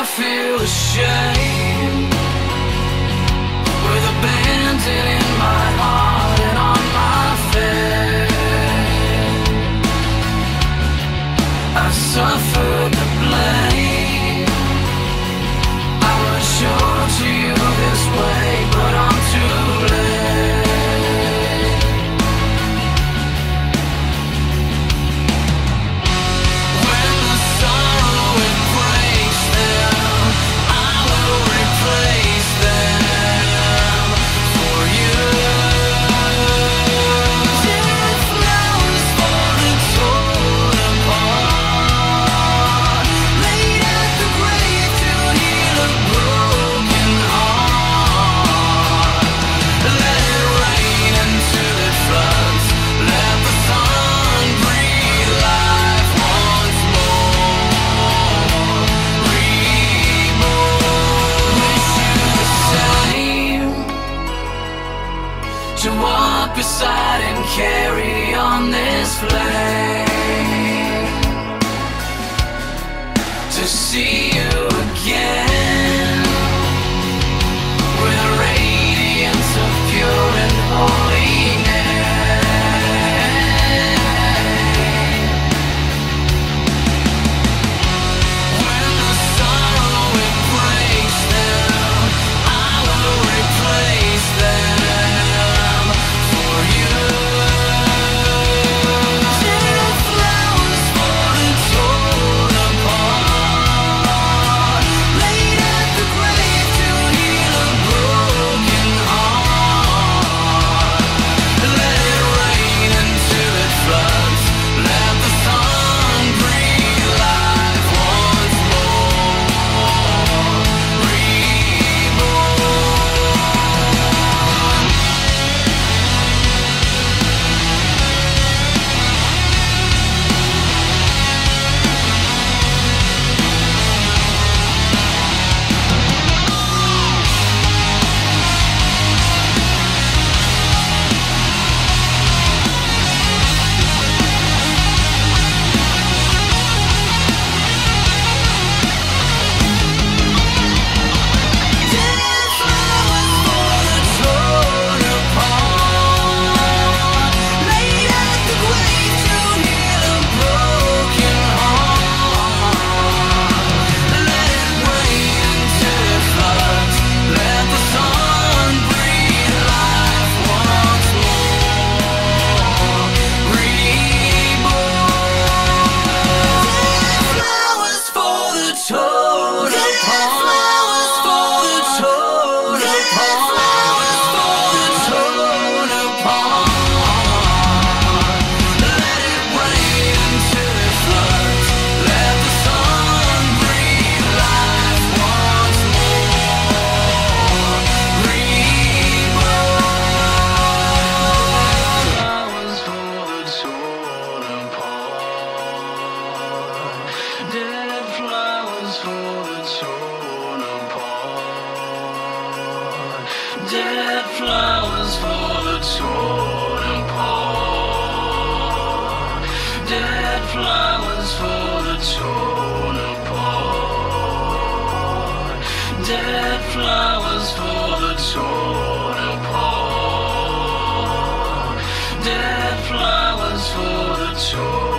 I feel ashamed With a bandit in my heart and on my face. I suffered the blame. I was sure to you this way. walk beside and carry on this flame. To see you again. dead flowers for the totem pole. Dead flowers for the totem pole. Dead flowers for the totem pole. Dead flowers for the torn.